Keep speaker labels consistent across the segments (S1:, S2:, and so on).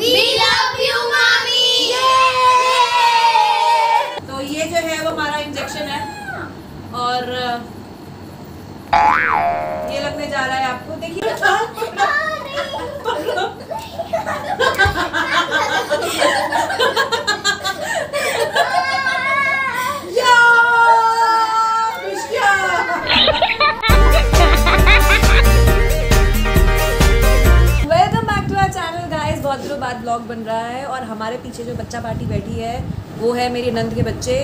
S1: We love you, mommy.
S2: तो ये जो है वो हमारा इंजेक्शन है और ये लगने जा रहा है आपको देखिए यार, ब्लॉग बन रहा है और हमारे पीछे जो बच्चा पार्टी बैठी है वो है मेरी नंद के बच्चे।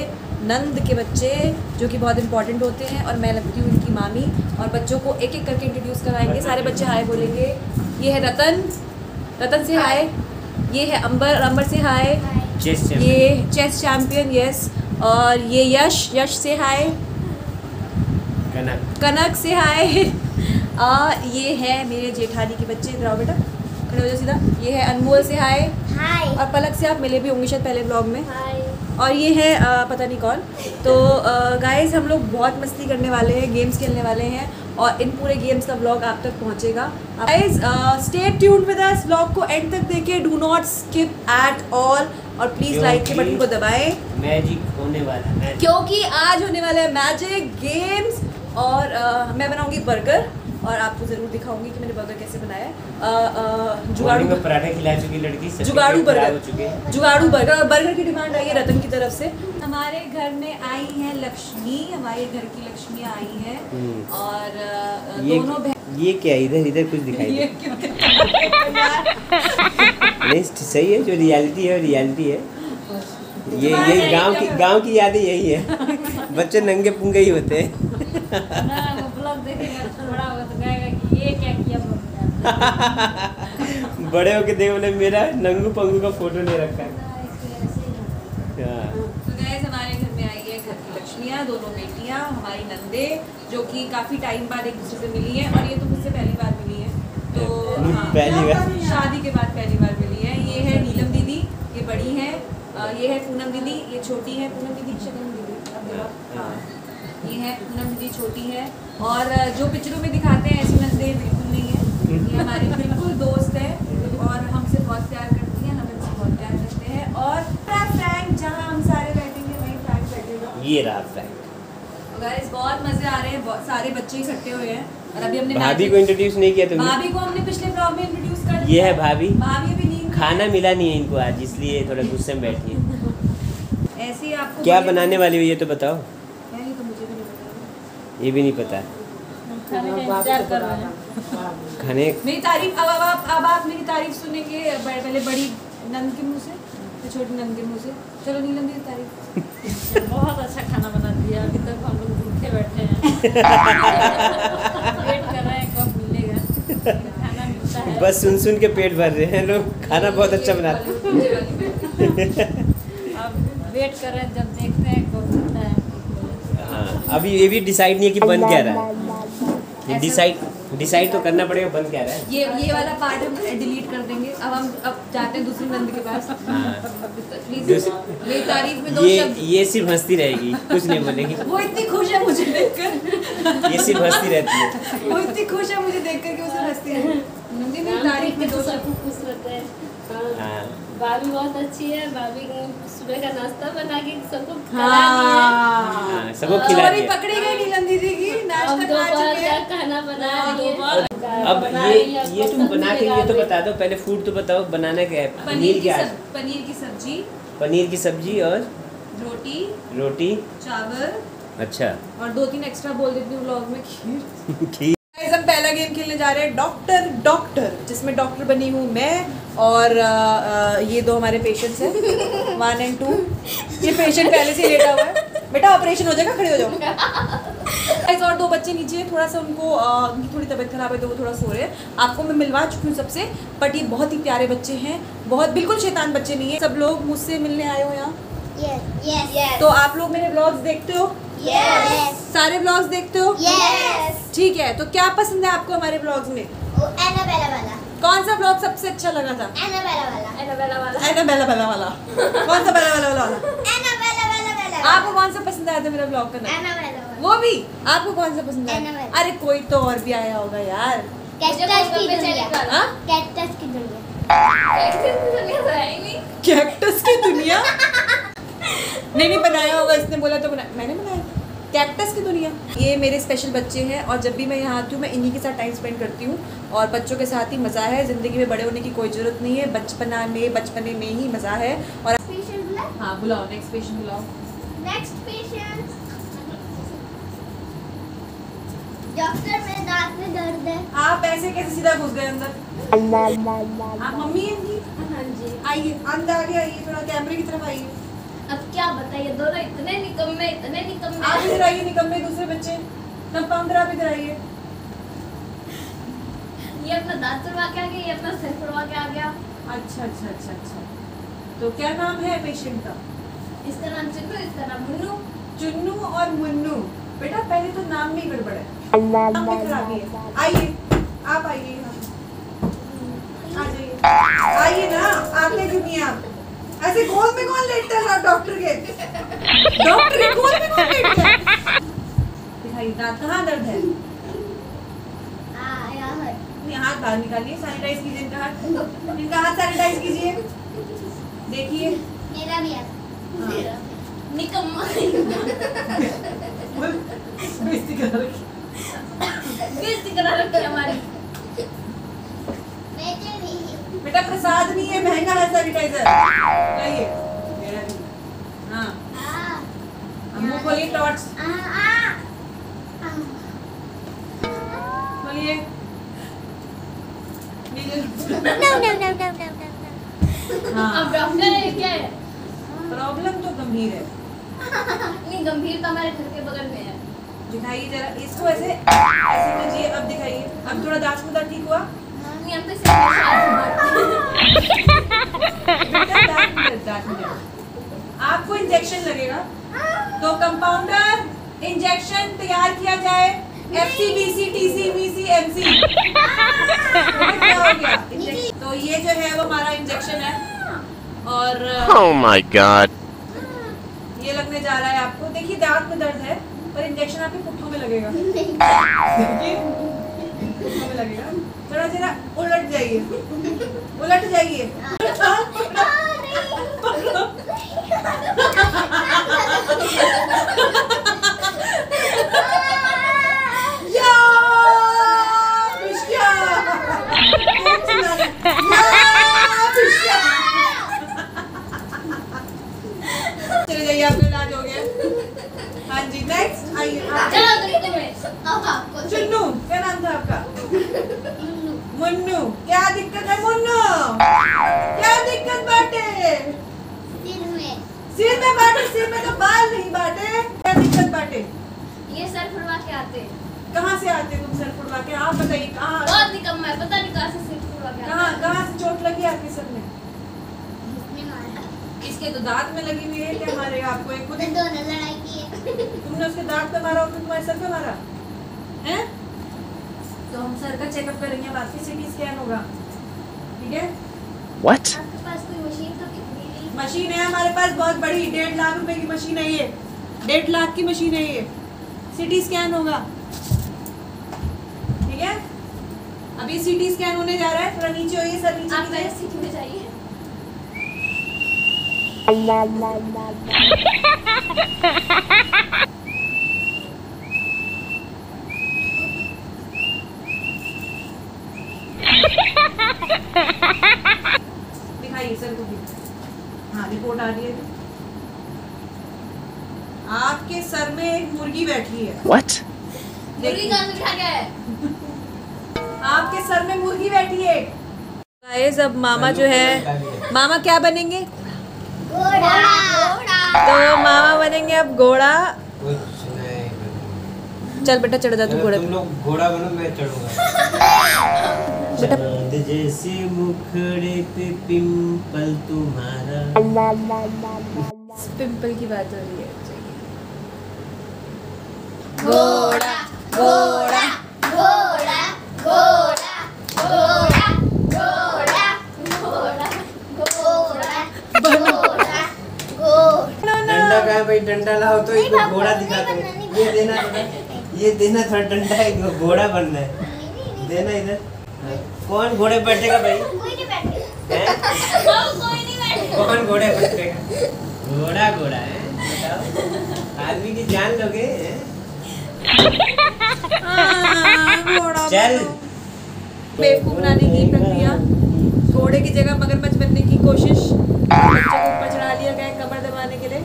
S2: नंद के बच्चे जो कि बहुत इंपॉर्टेंट होते हैं और मैं लगती हूँ इनकी मामी और बच्चों को एक एक करके इंट्रोड्यूस कराएँगे। सारे बच्चे हाय बोलेंगे। ये है रतन। रतन से हाय ये है अंबर और अंबर से हाय ये चेस चैम्पियन यस और ये यश। यश से हाय
S3: कनक.
S2: कनक से हाय ये है मेरे जेठानी के बच्चे। इधर बेटा। खड़े हो जाओ सीधा ये है अनमोल से हाय।
S1: Hi.
S2: और पलक से आप मिले भी होंगे शायद पहले ब्लॉग में।
S1: Hi.
S2: और ये है आ, पता नहीं कौन। तो गाइस हम लोग बहुत मस्ती करने वाले हैं गेम्स खेलने वाले हैं और इन पूरे गेम्स का ब्लॉग आप तक पहुंचेगा। Guys stay tuned with us blog को एंड तक देखिए do not skip at all और प्लीज़ लाइक के
S3: क्योंकि-
S2: बटन को दबाएँ।
S3: मैजिक होने वाला है।
S2: क्योंकि आज होने वाला है मैजिक गेम्स और अ, मैं बनाऊँगी बर्गर और आपको ज़रूर दिखाऊँगी कि मैंने बर्गर कैसे बनाया जुगाड़ू
S3: पराठे खिला चुकी लड़की
S2: जुगाड़ू
S3: हो
S2: बर्गर जुगाड़ू बर्गर और बर्गर की डिमांड आई है रतन की तरफ़ से। हमारे घर में आई है लक्ष्मी। हमारे घर की लक्ष्मी आई है।
S3: हम्म।
S2: और दोनों बहन
S3: ये क्या इधर इधर कुछ दिखाई नहीं सही है जो रियलिटी है रियलिटी है। ये ये गाँव की? गाँव की यादें यही है। बच्चे नंगे पुंगे ही होते हैं
S4: ना वो ब्लॉग देखेगा तो बड़ा होगा तो कहेगा कि ये क्या किया मम्मी ने?
S3: बड़े होके देखो बोले मेरा नंगू पंगू का फ़ोटो नहीं रखा है।
S4: ही।
S3: हाँ।
S2: तो हमारे घर में आई है घर की लक्ष्मियाँ दोनों बेटियाँ हमारी नंदे जो कि काफ़ी टाइम बाद एक दूसरे से मिली है और ये तो मुझसे पहली बार मिली है। तो हाँ,
S3: पहली बार।
S2: शादी के बाद पहली बार मिली है। ये है नीलम दीदी ये बड़ी है। ये है पूनम दीदी ये छोटी है। पूनम दीदी दीदी। हाँ। ये है पूनम दीदी छोटी है। और जो पिक्चरों में दिखाते हैं ऐसी नंदे ये हमारी बिल्कुल दोस्त है और हमसे बहुत प्यार करती है हम इनसे बहुत प्यार करते हैं। और फ्रैंक जहाँ हम सारे बैठेंगे वहीं फ्रैंक बैठेगा।
S3: ये रहा फ्रैंक
S2: गाइस बहुत मज़े आ रहे हैं सारे बच्चे इकट्ठे हुए हैं और अभी हमने
S3: भाभी को इंट्रोड्यूस नहीं किया तुमने?
S2: भाभी को हमने पिछले ब्लॉग में इंट्रोड्यूस कर दिया ये
S3: है भाभी।
S2: भाभी अभी नींद
S3: खाना मिला नहीं है इनको आज इसलिए थोड़ा गुस्से में बैठी है।
S2: ऐसे ही आपको
S3: क्या बनाने वाली हो ये तो बताओ।
S2: ये तो मुझे भी नहीं पता।
S3: ये भी नहीं पता।
S4: खाने का इंतज़ार कर रहे हैं।
S3: खाने।
S2: मेरी तारीफ़ अब अब आप अब आप मेरी तारीफ़ सुनेंगे पहले बड़ी नंद के मुँह से फिर छोटी नंद के मुँह से। चलो नीलम दी तारीफ़।
S4: बहुत अच्छा खाना बना दिया। अभी तक हम लोग भूखे बैठे हैं। वेट कर रहे हैं कब मिलेगा। खाना मिलता है।
S3: बस सुन सुन के पेट भर रहे हैं लोग। खाना बहुत अच्छा बनाते
S4: अब वेट कर रहे हैं जब देखते हैं कब मिलता है।
S3: हाँ अभी ये भी डिसाइड नहीं है कि बन क्या रहा है। डिसाइड डिसाइड तो करना पड़ेगा बंद क्या रहा है?
S2: ये ये वाला पार्ट हम डिलीट कर देंगे। अब हम अब जाते हैं दूसरी नंद के पास।
S3: हाँ।
S2: प्लीज़ मेरी तारीफ़ में दो
S3: ये
S2: शब्द।
S3: ये सिर्फ़ हंसती रहेगी कुछ नहीं बोलेगी।
S2: वो इतनी खुश है मुझे देखकर।
S3: ये सिर्फ़ हंसती रहती है।
S2: वो इतनी खुश है मुझे देखकर कि उसे हंसती है तारीफ़ में
S4: तो
S2: दो
S4: सबको खुश रहते हैं। हाँ।
S3: हाँ।
S4: भाभी बहुत अच्छी है भाभी सुबह का नाश्ता बना के सबको खिला दिया।
S3: हाँ, सबको खिला दिया।
S2: पकड़ी गई नीलम दीदी की नाश्ता
S4: दोपहर का खाना बना रही
S3: अब ये ये तुम बना के ये तो बता दो पहले फ़ूड तो बताओ बनाना क्या है?
S2: पनीर
S3: पनीर
S2: की
S3: क्या
S2: सब, पनीर की सब्ज़ी।
S3: पनीर की सब्ज़ी और?
S2: रोटी।
S3: रोटी।
S2: चावल।
S3: अच्छा।
S2: और दो तीन एक्स्ट्रा बोल देती हूँ व्लॉग में खीर।
S3: खीर
S2: Guys, हम पहला गेम खेलने जा रहे हैं डॉक्टर डॉक्टर जिसमें डॉक्टर बनी हूँ मैं और अ, अ, ये दो हमारे पेशेंट्स हैं वन एंड टू ये पेशेंट पहले से लेटा हुआ है बेटा ऑपरेशन हो जाएगा खड़े हो जाओ और दो बच्चे नीचे हैं, थोड़ा सा उनको उनकी थोड़ी तबीयत खराब है तो वो थोड़ा सो रहे हैं आपको मैं मिलवा चुकी हूँ सबसे बट ये बहुत ही प्यारे बच्चे हैं बहुत बिल्कुल शैतान बच्चे नहीं है सब लोग मुझसे मिलने आए हो यहाँ
S1: Yes. Yes. Yes.
S2: तो आप लोग मेरे ब्लॉग्स देखते हो
S1: Yes.
S2: सारे ब्लॉग्स देखते हो
S1: Yes.
S2: ठीक है तो क्या पसंद है आपको हमारे ब्लॉग्स में
S1: वाला.
S2: कौन सा ब्लॉग सबसे अच्छा लगा था
S1: वाला.
S4: एनाबेला वाला
S2: एना बेला बेला वाला कौन सा बेला वाला
S1: वाला वाला.
S2: आपको कौन सा पसंद आया था मेरा ब्लॉग का नाम वो भी आपको कौन सा पसंद आया अरे कोई तो और भी आया होगा यार
S1: कैक्टस की दुनिया.
S2: हाँ?
S1: कैक्टस की दुनिया.
S2: कैक्टस की दुनिया नहीं नहीं बनाया होगा इसने बोला तो बना मैंने बनाया कैक्टस की दुनिया। ये मेरे स्पेशल बच्चे हैं और जब भी मैं यहाँ आती हूँ मैं इन्हीं के साथ टाइम स्पेंड करती हूँ और बच्चों के साथ ही मज़ा है। ज़िंदगी में बड़े होने की कोई ज़रूरत नहीं है। बचपना में बचपने में ही मज़ा है। और हाँ बुलाओ नेक्स्ट पेशेंट बुलाओ।
S1: नेक्स्ट पेशेंट डॉक्टर मेरे दांत में दर्द है।
S2: आप ऐसे कैसे सीधा घुस गए अंदर? आप मम्मी हैं इनकी
S1: हाँ जी।
S2: आइए अंदर आगे आइए थोड़ा कैमरे की तरफ़ आइए।
S1: अब क्या बताइए दोनों इतने निकम्मे इतने निकम्मे।
S2: आप इधर आइए निकम्मे दूसरे बच्चे। कंपाउंडर आप इधर आइए
S1: ये अपना दांत तुड़वा के आ गया ये अपना सिर तुड़वा के आ गया।
S2: अच्छा अच्छा अच्छा अच्छा। तो क्या नाम है पेशेंट का?
S1: इसका नाम चिन्नू इसका नाम मुन्नू।
S2: चुन्नू और मुन्नू। बेटा पहले तो नाम में ही गड़बड़ है। नाम में खराबी है। आइए आप आइए आ जाइए। आइए ना आते नहीं आप ऐसे गोल में कौन लेटता है? डॉक्टर के। डॉक्टर के गोल में कौन लेटता है? दिखाइए दांत कहाँ दर्द है?
S1: हाँ
S2: हाथ बाहर निकालिए सैनिटाइज कीजिए इनका हाथ। इनका हाथ सैनिटाइज कीजिए। देखिए।
S1: मेरा भी है।
S2: हाँ।
S1: निकम्मा।
S2: बेइज्जती करा रखी।
S1: बेइज्जती करा रखी हमारी मेरे भी
S2: बेटा प्रसाद नहीं है महँगा है सैनिटाइजर। हाँ।
S1: हाँ।
S2: खोलिए टॉर्च खोलिए प्रॉब्लम तो गंभीर है।
S1: नहीं गंभीर तो हमारे घर के बगल में है।
S2: दिखाइए जरा इसको ऐसे ऐसे कीजिए। अब दिखाइए। अब थोड़ा दांत मुदा ठीक हुआ?
S1: हम तो
S2: आपको इंजेक्शन लगेगा। तो कंपाउंडर इंजेक्शन तैयार किया जाए। F C B C T C B C M C तो ये जो है वो हमारा इंजेक्शन है। और
S5: Oh my god.
S2: ये लगने जा रहा है आपको। देखिए दांत में दर्द है पर इंजेक्शन आपके पुट्ठों में लगेगा। पुट्ठों में लगेगा। थोड़ा जरा उलट जाइए। उलट जाइए। चले जाइए आपका इलाज हो गया। हाँ जी नेक्स्ट आइए।
S1: चलो देखते अब आपको।
S2: चुन्नू क्या नाम था आपका? मुन्नू क्या दिक्कत है मुन्नू? क्या दिक्कत बाटे?
S1: सिर में।
S2: सिर में बाटे सिर में तो बाल नहीं बाटे। क्या दिक्कत बाटे?
S1: ये सर फुड़वा के आते
S2: कहाँ से आते तुम सर फुड़वा के? आप बताइए कहाँ?
S1: बहुत निकम्मा है पता नहीं कहाँ से सिर फुड़वा के
S2: कहाँ कहाँ से चोट लगी आपके सर में? इसके तो दांत में लगी हुई है क्या मारेगा आपको एक खुद?
S1: दोनों लड़ाई की है।
S2: तुमने उसके दांत पे मारा और तुम्हारे सर पे मारा? हैं? तो हम सर का चेकअप करेंगे अब आपकी सिटी स्कैन होगा। ठीक है?
S5: What?
S1: आपके पास कोई मशीन तो कितनी नहीं
S2: मशीन है हमारे पास बहुत बड़ी डेढ़ लाख रुपए की मशीन है ये। डेढ़ लाख की मशीन है ये। सिटी स्कैन होगा। ठीक है? अभी सिटी स्कैन होने जा रहा है थोड़ा नीचे होइए सर नीचे
S1: आप। मेरे सीट में जाइए
S2: दिखाइए सर को भी हाँ रिपोर्ट आ रही है आपके सर में एक मुर्गी बैठी है
S5: What?
S1: मुर्गी
S2: देखिए।
S1: कहाँ से बिठा गया है
S2: आपके सर में मुर्गी बैठी है। गाइस अब मामा जो है मामा क्या बनेंगे?
S1: घोड़ा। घोड़ा
S2: तो मामा बनेंगे अब घोड़ा। चल बेटा चढ़ जा तू घोड़े
S3: तुम लोग घोड़ा बनो मैं चढ़ूँगा।
S2: बेटा।
S3: जैसे मुखड़े पे पिंपल तुम्हारा।
S2: पिंपल की बात हो रही है
S1: घोड़ा। घोड़ा घोड़ा घोड़ा घोड़ा घोड़ा घोड़ा घोड़ा घोड़ा
S3: है भाई डंडा लाओ तो इसको घोड़ा दिखाते
S1: बनना,
S3: हैं। ये देना ये देना थोड़ा डंडा है इसको घोड़ा बनना है। देना इधर। कौन घोड़े बैठेगा भाई?
S1: कोई नहीं बैठे
S3: हैं?
S1: अब कोई नहीं बैठेगा।
S3: कौन घोड़े बैठेगा? घोड़ा घोड़ा है आदमी की जान लोगे हैं?
S2: घोड़ा
S3: चल।
S2: बेवकूफ़ बनाने की प्रक्रिया। घोड़े की जगह मगरमच्छ बनने की कोशिश। बच्चे को ऊपर चढ़ा लिया गया है कमर दबाने के लिए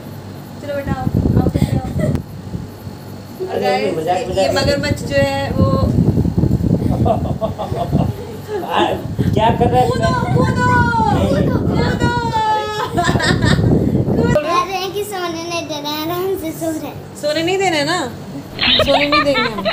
S2: चलो बेटा आओ आओ बेटे, आओ और
S3: अरे,
S2: guys,
S3: मजाक-
S2: ये- मगरमच्छ जो है वो
S3: क्या कर रहा
S2: कूदो
S3: है?
S2: कूदो कूदो
S6: कह रहे हैं कि सोने नहीं दे रहे हैं। रहे
S2: सोने नहीं देना है ना? सोने नहीं देंगे हम।